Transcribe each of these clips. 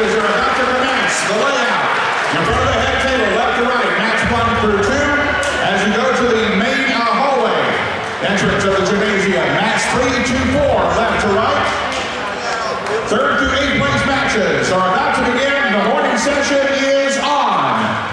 matches are about to commence. The layout. In front the head table, left to right, match one through two. As you go to the main uh, hallway, entrance of the gymnasium, match three to four, left to right. Third through eighth place matches are about to begin. The morning session is on.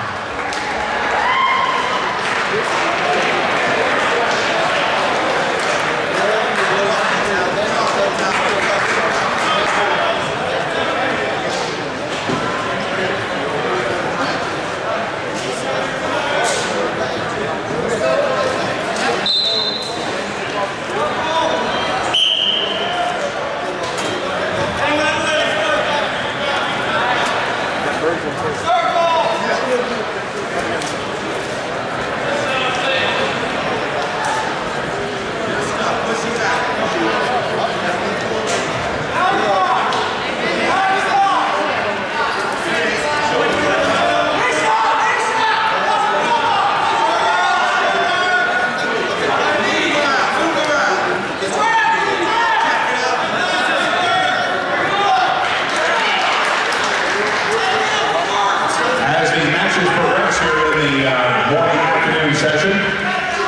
As the matches progress here in the uh, morning afternoon session,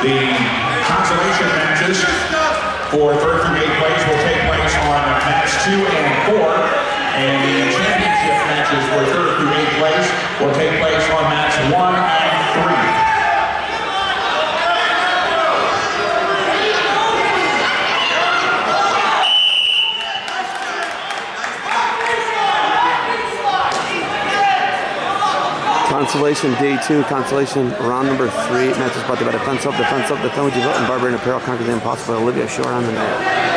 the consolation matches for third through eighth place will take place on match two and four, and the championship matches for third through eighth place will take place on match one and three. Consolation Day 2, Consolation Round number 3. Matches brought to you by Defense Up, Defense Up, Defense Vote, and Barbarian Apparel conquer the impossible. Olivia Shore on the net.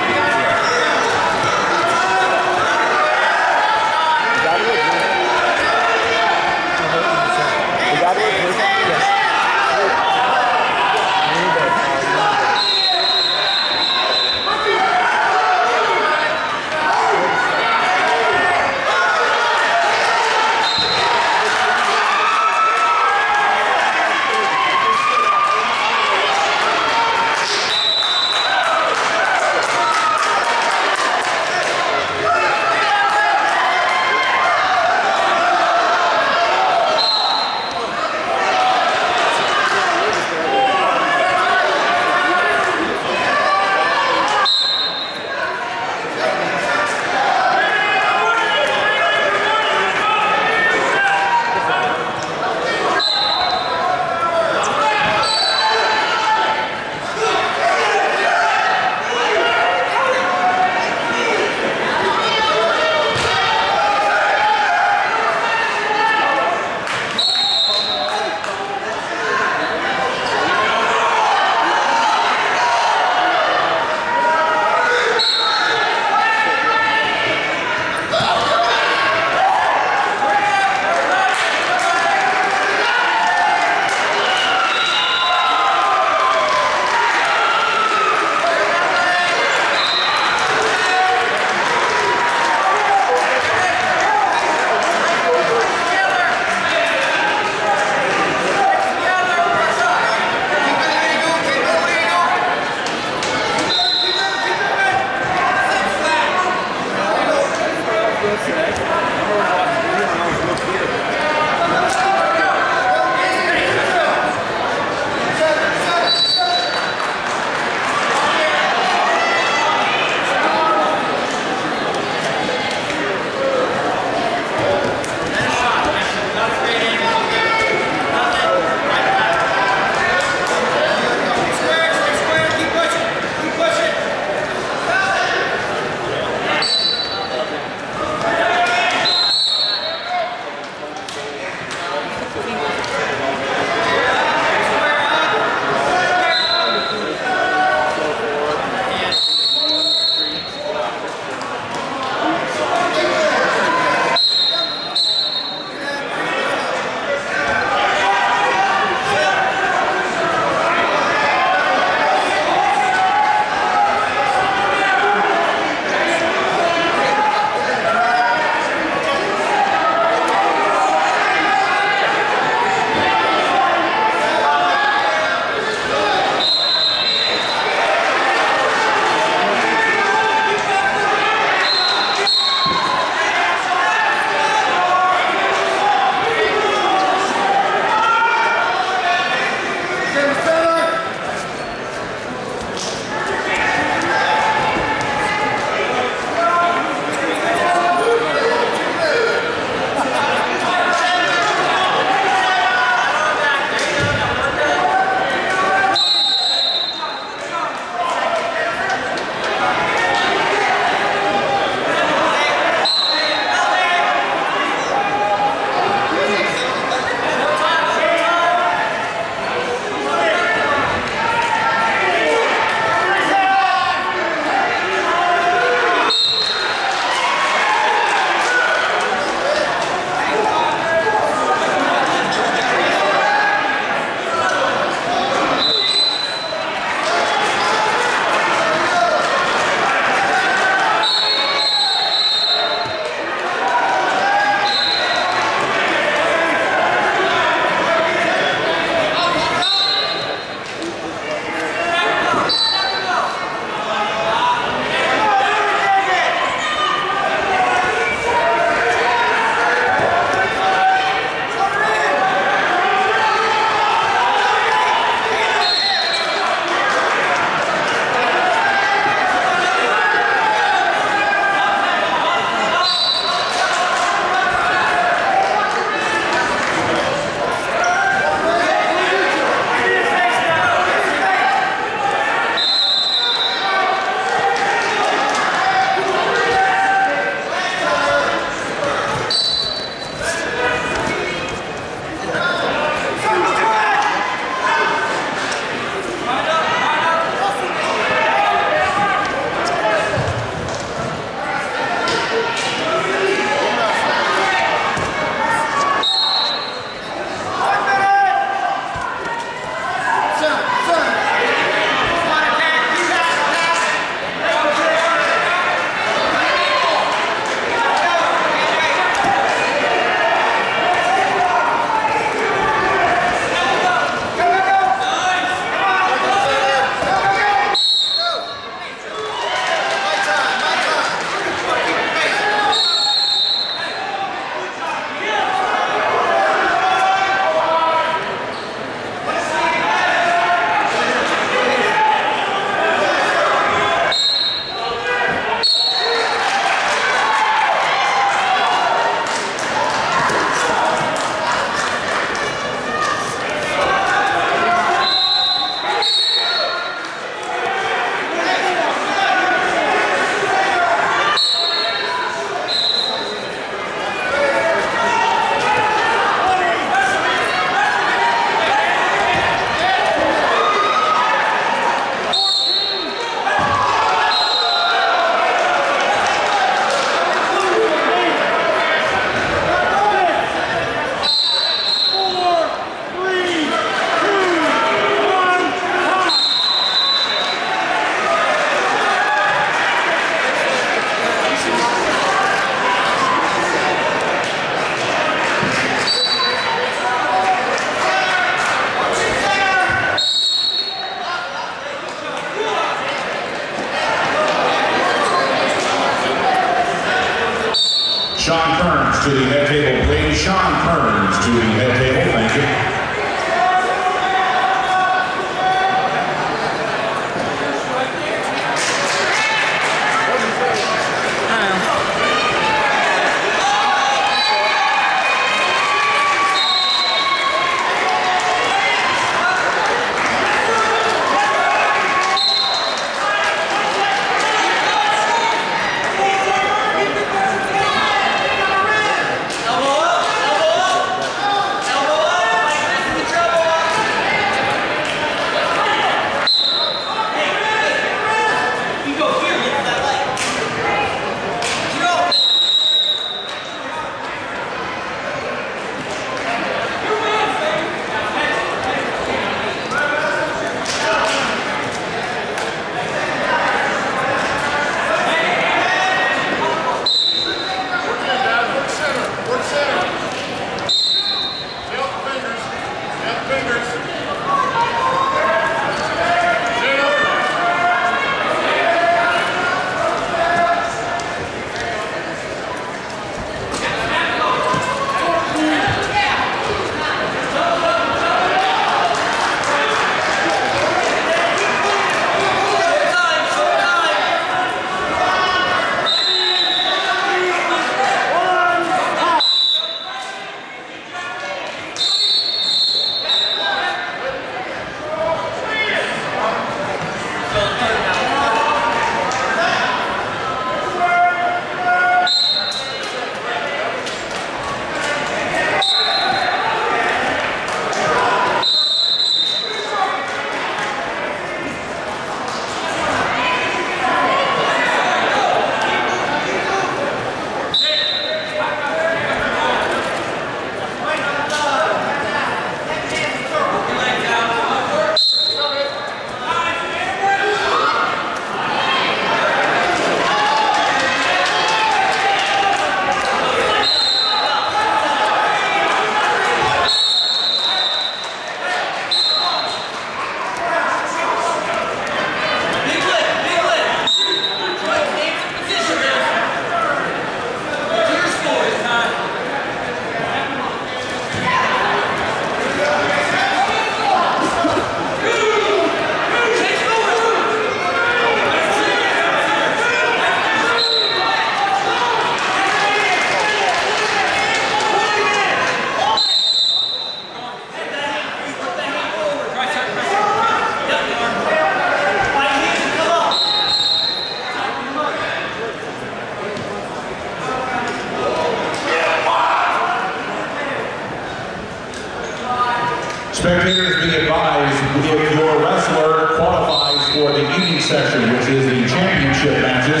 Spectators be advised if your wrestler qualifies for the evening session, which is the championship matches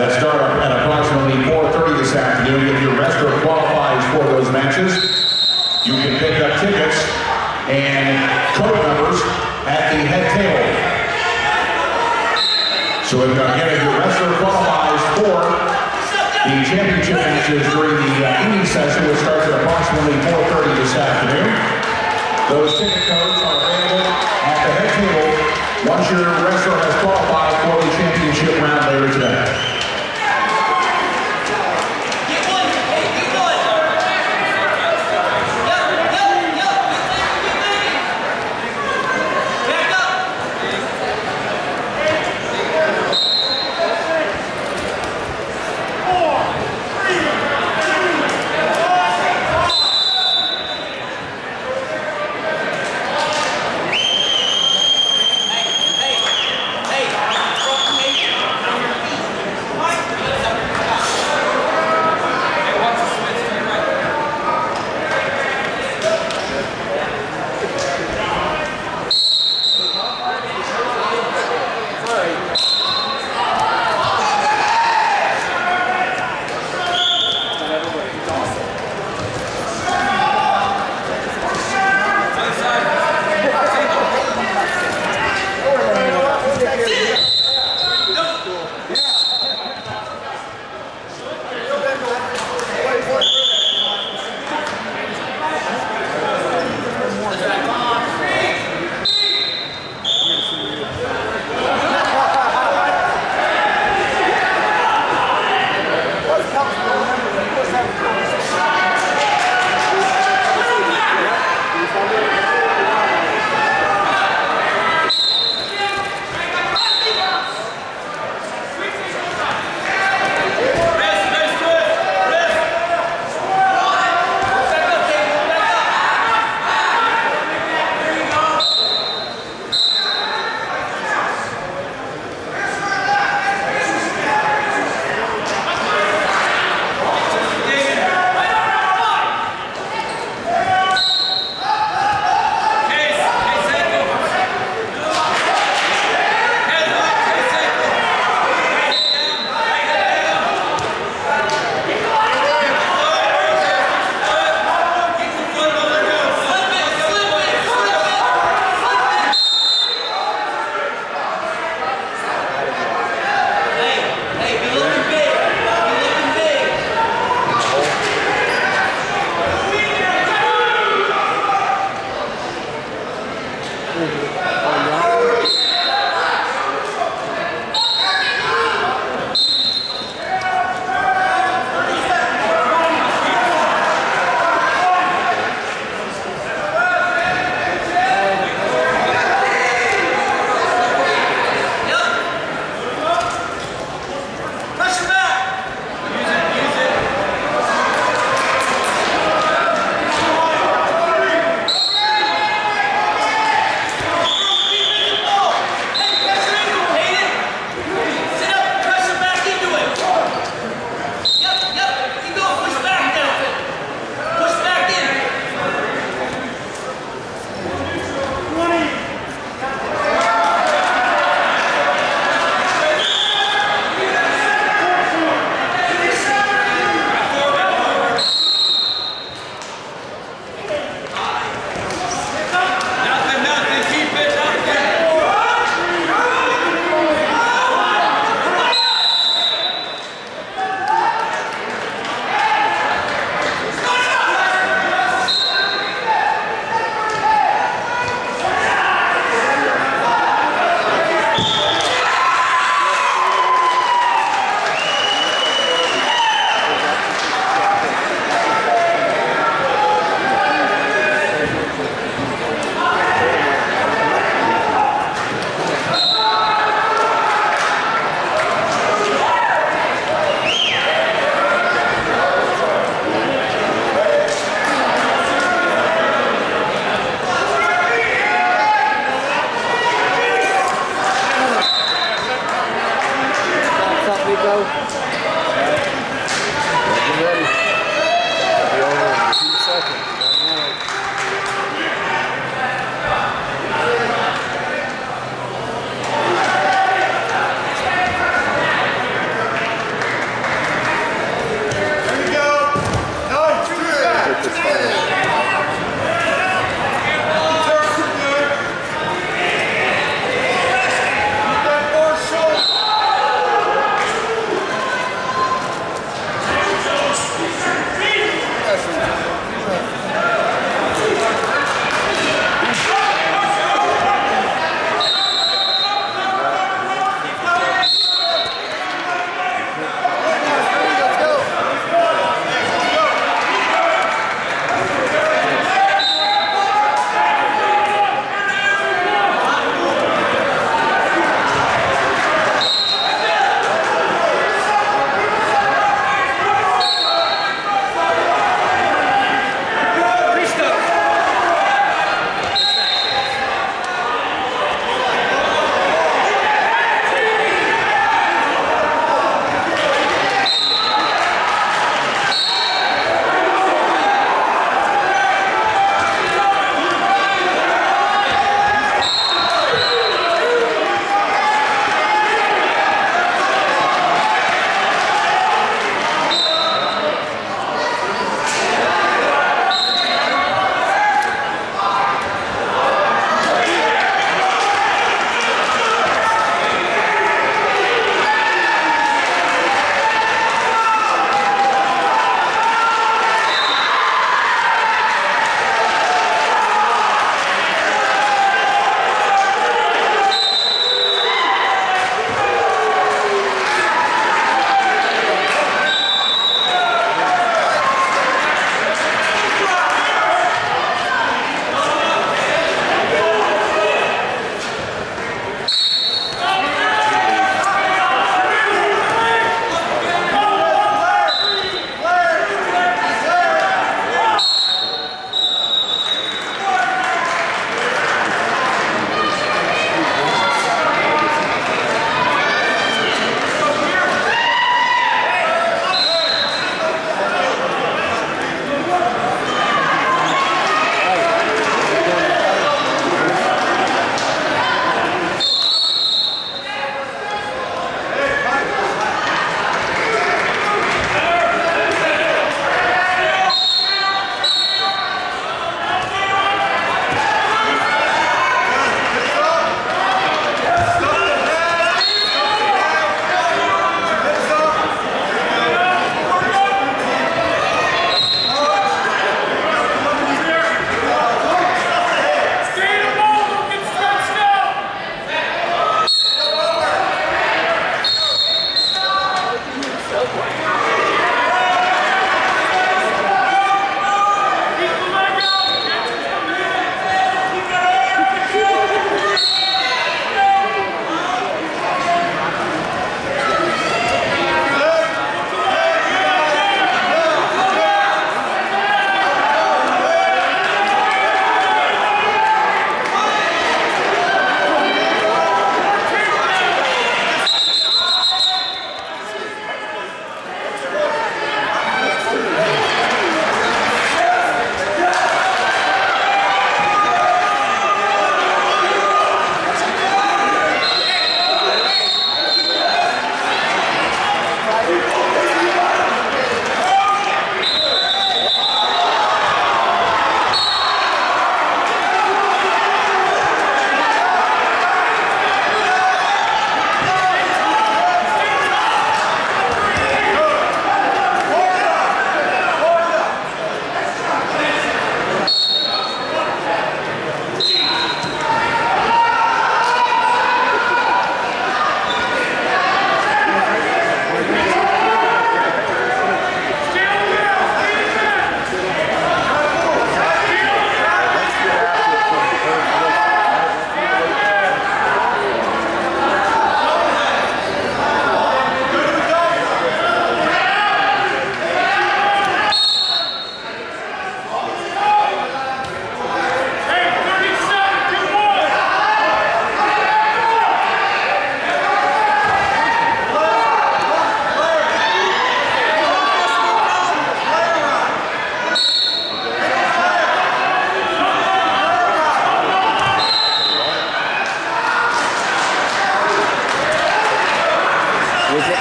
that start at approximately 4.30 this afternoon, if your wrestler qualifies for those matches, you can pick up tickets and code numbers at the head table. So if, again, if your wrestler qualifies for the championship matches during the uh, evening session, which starts at approximately 4.30 this afternoon, those ticket codes are available at the head table once your wrestler has qualified for the championship round later today.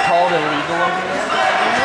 Called illegal?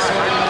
Thanks.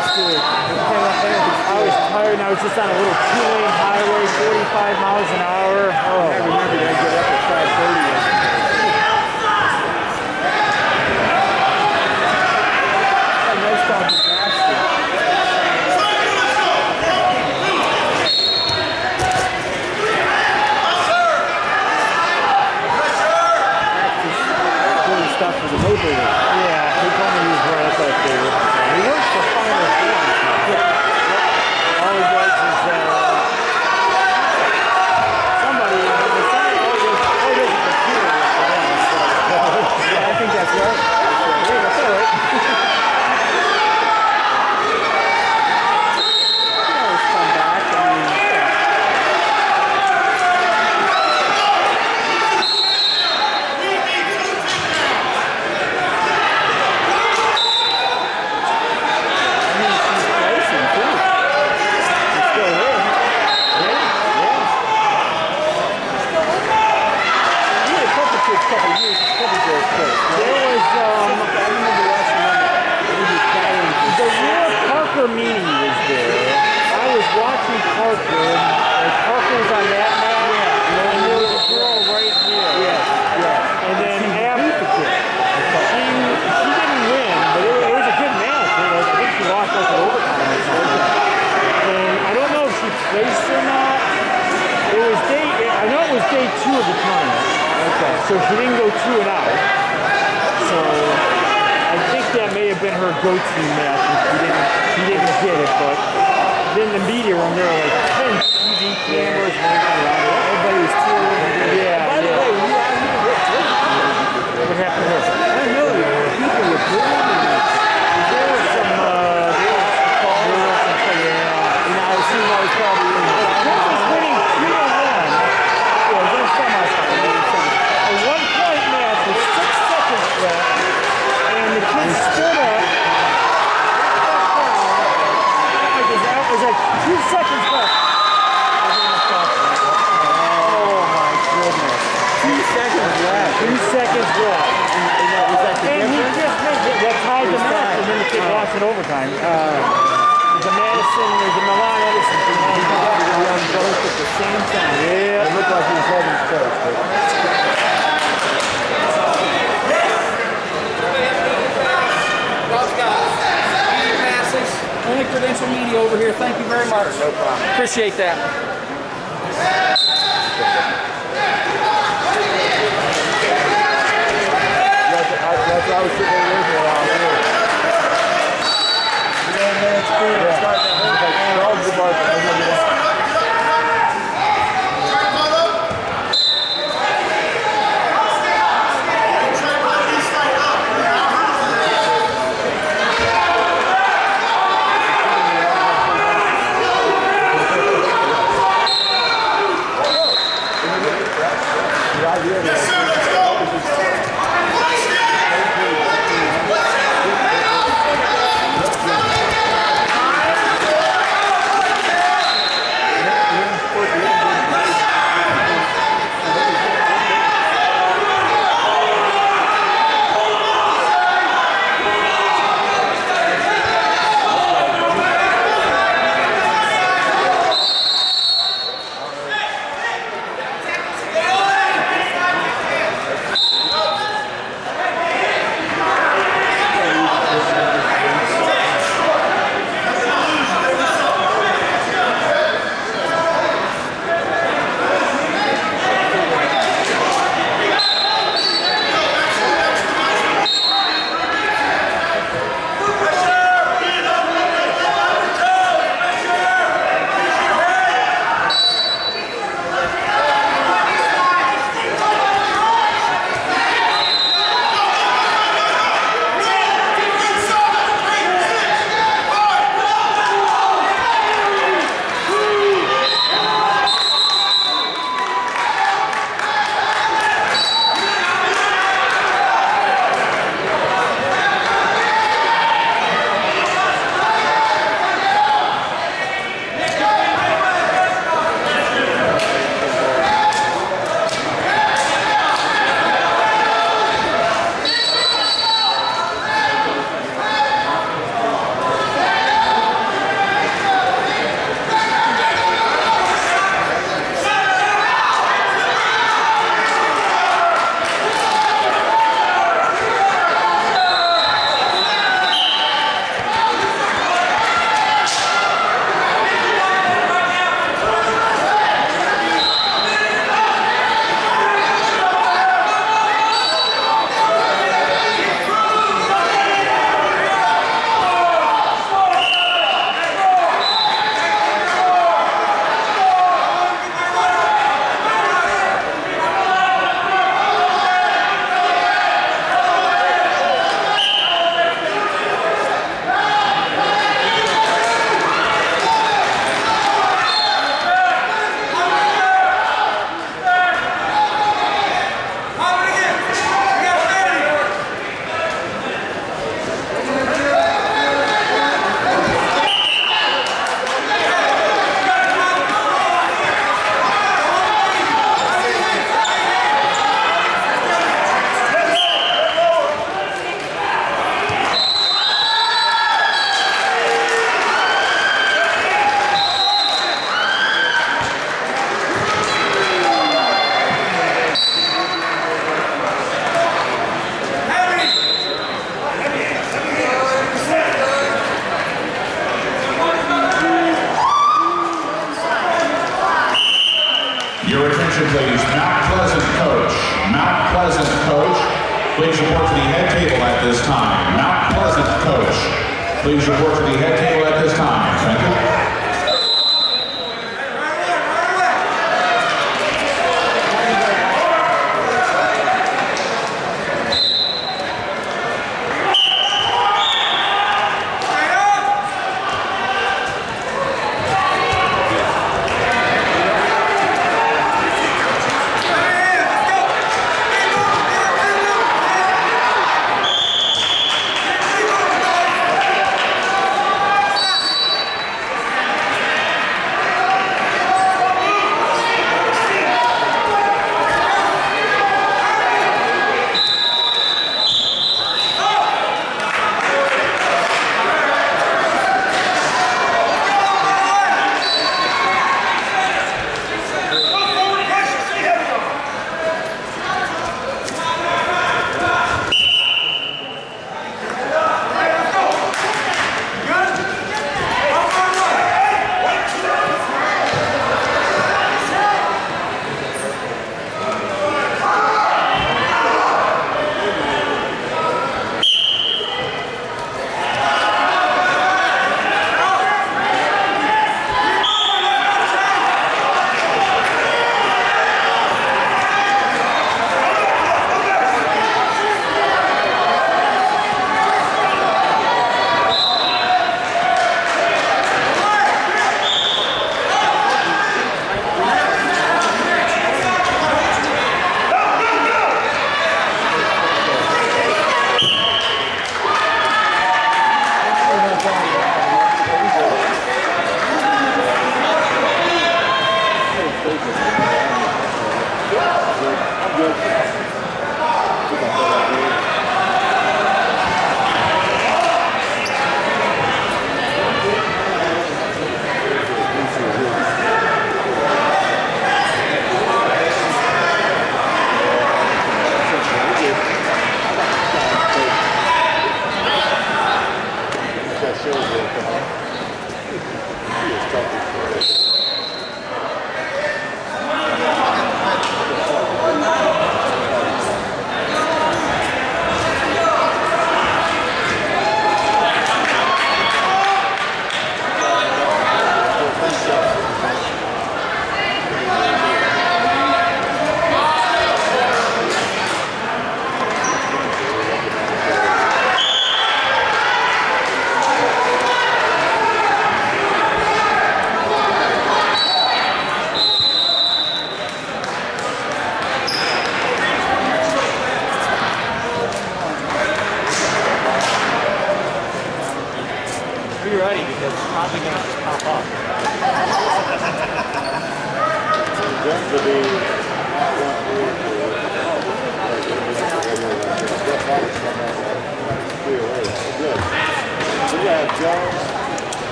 was good. I was tired and I was just on a little two-lane highway, 45 miles an hour. Oh, I remember I get up at 5.30 stuff for the labor. back there. appreciate that. Valeu. Né? Please report to the head table at this time. Thank you.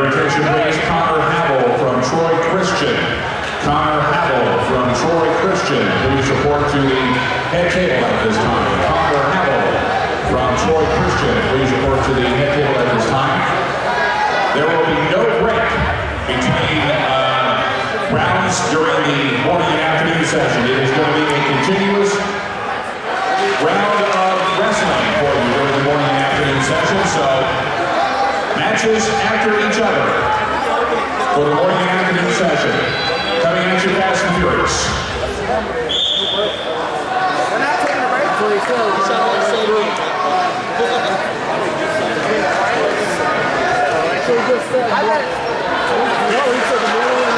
Your attention, please. Connor Havel from Troy Christian. Connor Havel from Troy Christian. Please report to the head table at this time. Connor Havel from Troy Christian. Please report to the head table at this time. There will be no break between uh, rounds during the morning and afternoon session. It is going to be a continuous round of wrestling for you during the morning and afternoon session. So matches after each other for the morning and afternoon session. Coming at you fast and furious. Move